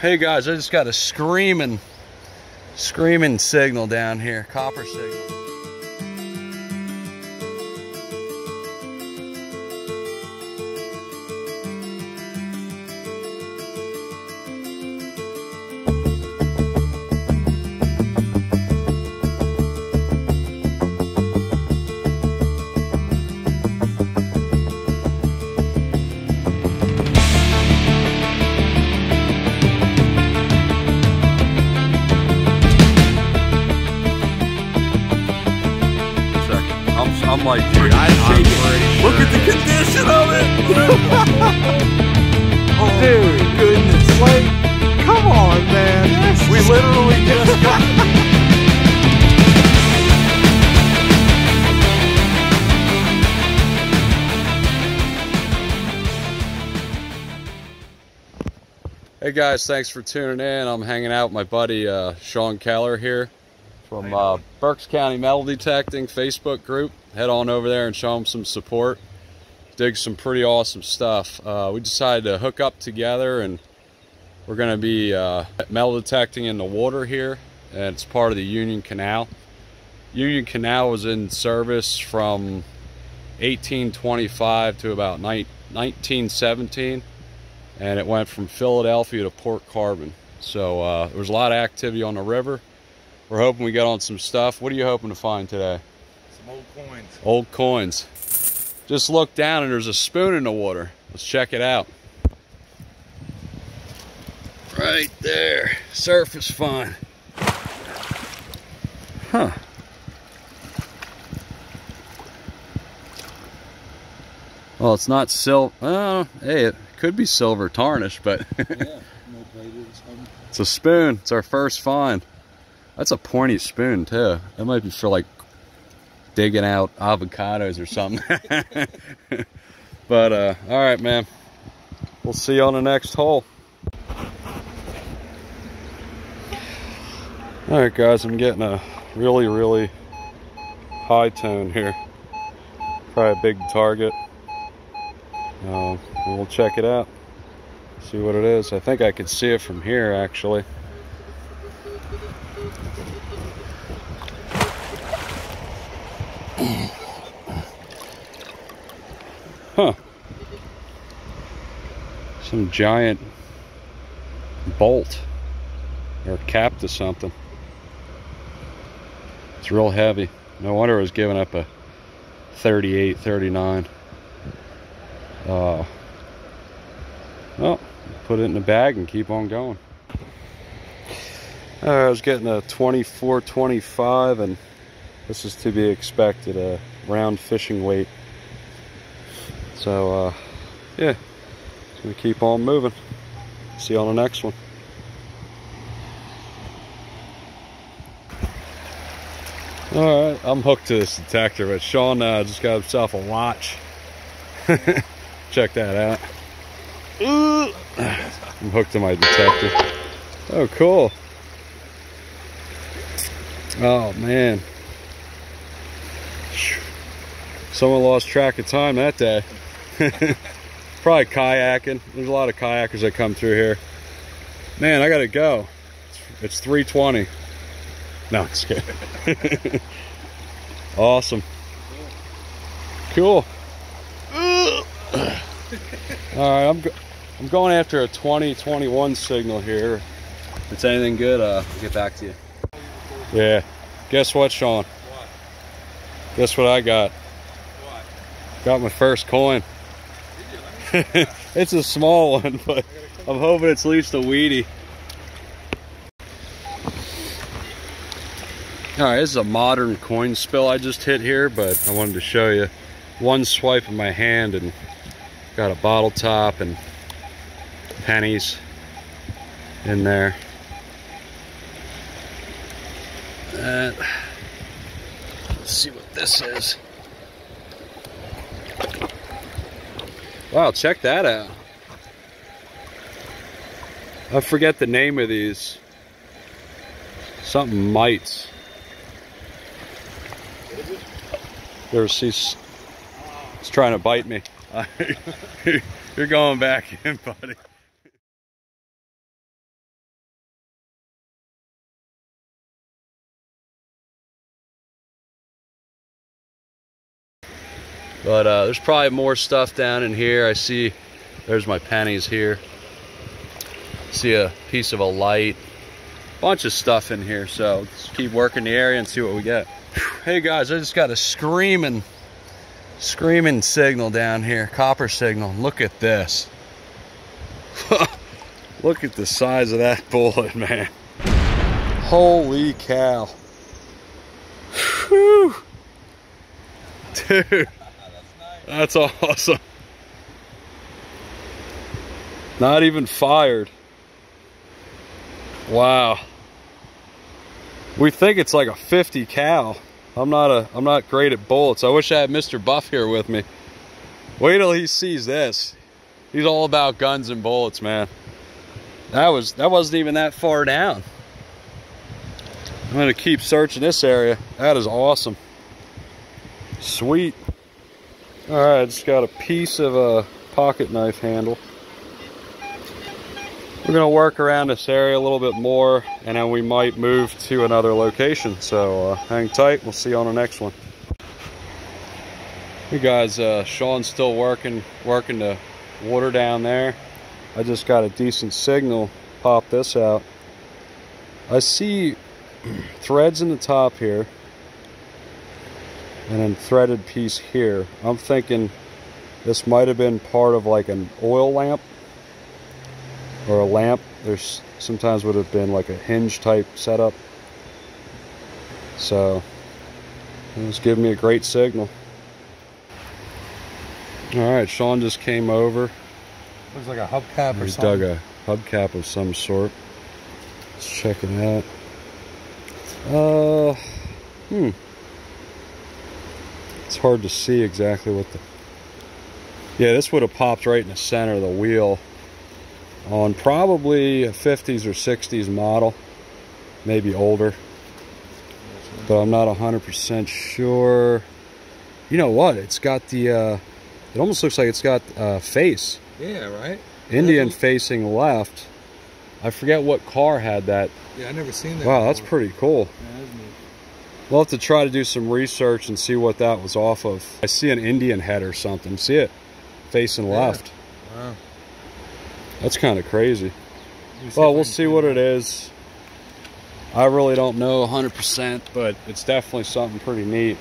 Hey guys, I just got a screaming, screaming signal down here, copper signal. I'm, like, dude, I, I'm pretty Look at the condition of it! oh, Dude, goodness. like, come on, man. We literally just got. Hey guys, thanks for tuning in. I'm hanging out with my buddy uh, Sean Keller here from uh, Berks County Metal Detecting Facebook group. Head on over there and show them some support. Dig some pretty awesome stuff. Uh, we decided to hook up together and we're going to be uh, metal detecting in the water here and it's part of the Union Canal. Union Canal was in service from 1825 to about 1917 and it went from Philadelphia to Port Carbon. So uh, there was a lot of activity on the river. We're hoping we get on some stuff. What are you hoping to find today? Some old coins. Old coins. Just look down and there's a spoon in the water. Let's check it out. Right there. Surface fine. Huh. Well, it's not silver. Oh, hey, it could be silver tarnish, but it's a spoon. It's our first find. That's a pointy spoon too. That might be for like digging out avocados or something. but uh, all right, man. We'll see you on the next hole. All right, guys. I'm getting a really, really high tone here. Probably a big target. Uh, we'll check it out. See what it is. I think I can see it from here, actually. Huh. Some giant bolt or cap to something. It's real heavy. No wonder it was giving up a 38, 39. Uh, well, put it in the bag and keep on going. Uh, I was getting a 24, 25, and this is to be expected, a round fishing weight. So, uh, yeah, just gonna keep on moving. See you on the next one. All right, I'm hooked to this detector, but Sean uh, just got himself a watch. Check that out. I'm hooked to my detector. Oh, cool. Oh, man. Someone lost track of time that day. Probably kayaking. There's a lot of kayakers that come through here. Man, I gotta go. It's, it's 320. No, it's good. awesome. Cool. All right, I'm go I'm going after a 2021 signal here. If it's anything good, uh, I'll get back to you. Yeah. Guess what, Sean? What? Guess what I got? What? Got my first coin. it's a small one, but I'm hoping it's at least a wheatie. All right, this is a modern coin spill I just hit here, but I wanted to show you one swipe of my hand and got a bottle top and pennies in there. That, let's see what this is. Wow, check that out. I forget the name of these. Something mites. There's he's, he's trying to bite me. You're going back in, buddy. But uh, there's probably more stuff down in here. I see, there's my pennies here. See a piece of a light. Bunch of stuff in here. So let's keep working the area and see what we get. Hey guys, I just got a screaming, screaming signal down here. Copper signal. Look at this. Look at the size of that bullet, man. Holy cow. Whew. Dude, that's awesome. Not even fired. Wow. We think it's like a 50 cal. I'm not a I'm not great at bullets. I wish I had Mr. Buff here with me. Wait till he sees this. He's all about guns and bullets, man. That was that wasn't even that far down. I'm gonna keep searching this area. That is awesome. Sweet. All right, just got a piece of a pocket knife handle. We're gonna work around this area a little bit more and then we might move to another location. So uh, hang tight, we'll see you on the next one. Hey guys, uh, Sean's still working, working the water down there. I just got a decent signal, pop this out. I see threads in the top here and then threaded piece here. I'm thinking this might have been part of like an oil lamp or a lamp. There's sometimes would have been like a hinge type setup. So it's giving me a great signal. All right, Sean just came over. Looks like a hubcap or He something. dug a hubcap of some sort. Let's check it out. Uh, hmm. It's hard to see exactly what the. Yeah, this would have popped right in the center of the wheel on probably a 50s or 60s model, maybe older. But I'm not 100% sure. You know what? It's got the. Uh, it almost looks like it's got uh, face. Yeah, right? Indian That's- facing left. I forget what car had that. Yeah, I never seen that. Wow, that's pretty cool. Yeah, that's neat. We'll have to try to do some research and see what that was off of. I see an Indian head or something. See it? Facing Yeah. left. Wow. That's kind of crazy. Let me see Well, we'll see what it is. I really don't know 100%, but it's definitely something pretty neat.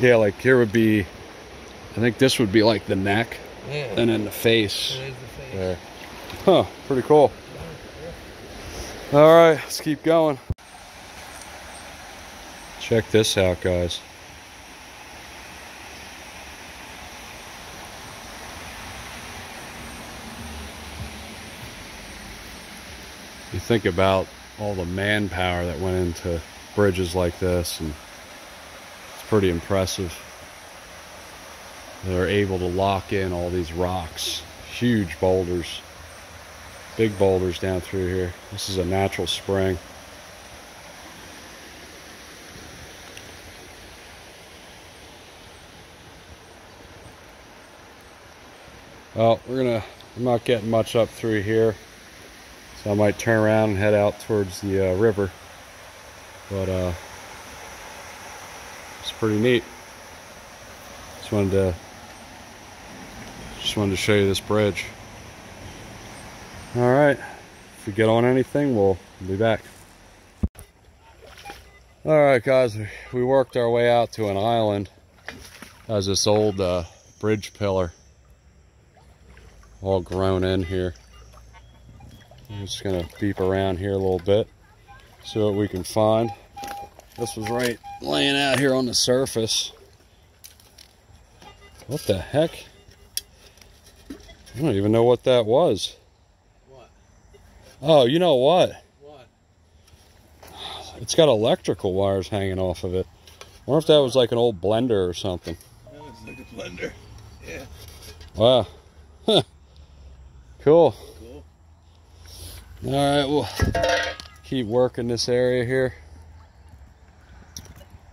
Yeah, like here would be, I think this would be like the neck Yeah. and then the face. The face. there. Huh, pretty cool. All right, let's keep going. Check this out, guys. You think about all the manpower that went into bridges like this, and it's pretty impressive. They're able to lock in all these rocks, huge boulders, big boulders down through here. This is a natural spring. Well, we're gonna, I'm not getting much up through here, so I might turn around and head out towards the uh, river. But uh, it's pretty neat. Just wanted to, just wanted to show you this bridge. All right, if we get on anything, we'll be back. All right, guys, we, worked our way out to an island. Has this old uh, bridge pillar all grown in here. I'm just gonna beep around here a little bit, see what we can find. This was right laying out here on the surface. What the heck? I don't even know what that was. Oh, you know what? What? It's got electrical wires hanging off of it. wonder if that was like an old blender or something. That looks like a blender. Yeah. Wow. cool. Cool. All right, we'll keep working this area here.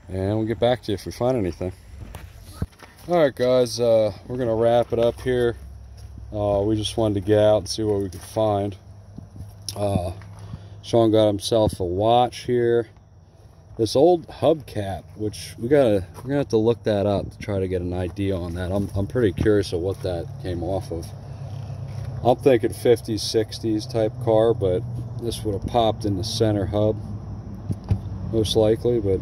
And we'll get back to you if we find anything. All right, guys, uh, we're going to wrap it up here. Uh, we just wanted to get out and see what we could find. Uh, Sean got himself a watch here. this old hubcap, which we gotta we're gonna have to look that up to try to get an idea on that. I'm I'm pretty curious of what that came off of. I'm thinking 50s, 60s type car, but this would have popped in the center hub, most likely, but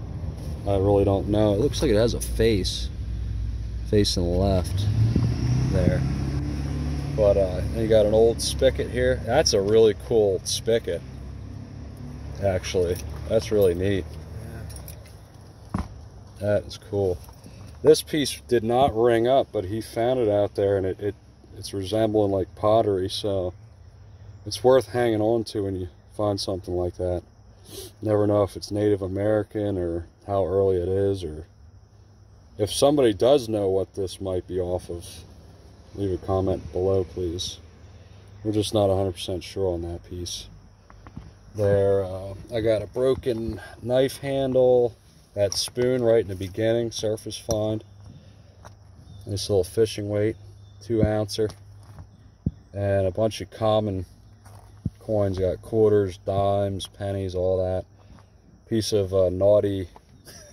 I really don't know. It looks like it has a face, facing left there. But uh, you got an old spigot here. That's a really cool spigot, actually. That's really neat. That is cool. This piece did not ring up, but he found it out there, and it, it it's resembling like pottery, so it's worth hanging on to when you find something like that. Never know if it's Native American or how early it is, or if somebody does know what this might be off of, leave a comment below, please. We're just not 100% sure on that piece. There, uh, I got a broken knife handle, that spoon right in the beginning, surface find. Nice little fishing weight two ouncer and a bunch of common coins got quarters dimes pennies all that piece of uh, naughty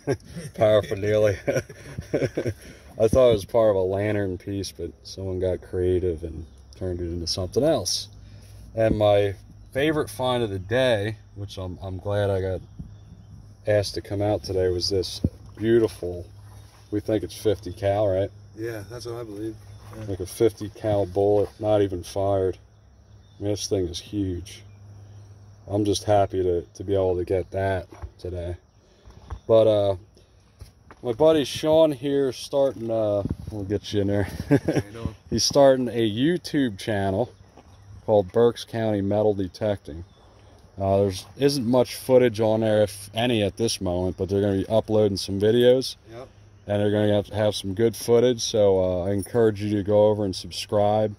paraphernalia i thought it was part of a lantern piece but someone got creative and turned it into something else and my favorite find of the day which i'm, I'm glad i got asked to come out today was this beautiful we think it's 50 cal right Yeah, that's what I believe. like a 50 cal bullet, not even fired. I mean, this thing is huge. I'm just happy to, to be able to get that today. But uh, my buddy Sean here starting, uh, we'll get you in there. How you doing? He's starting a YouTube channel called Berks County Metal Detecting. Uh, there's isn't much footage on there, if any, at this moment, but they're going to be uploading some videos Yep. and they're going to have, have some good footage. So uh, I encourage you to go over and subscribe,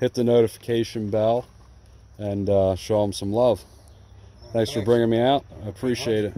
hit the notification bell, and uh, show them some love. Thanks for bringing me out. I appreciate it.